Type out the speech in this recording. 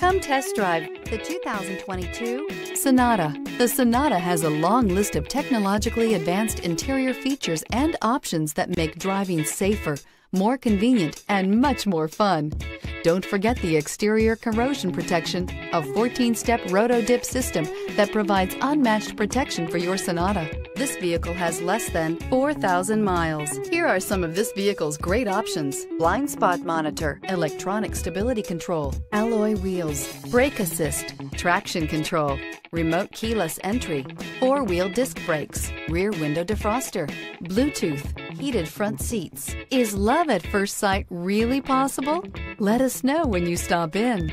Come test drive the 2022 Sonata. The Sonata has a long list of technologically advanced interior features and options that make driving safer, more convenient, and much more fun. Don't forget the exterior corrosion protection, a 14-step roto-dip system that provides unmatched protection for your Sonata. This vehicle has less than 4,000 miles. Here are some of this vehicle's great options. Blind spot monitor, electronic stability control, alloy wheels, brake assist, traction control, remote keyless entry, four-wheel disc brakes, rear window defroster, Bluetooth, heated front seats. Is love at first sight really possible? Let us know when you stop in.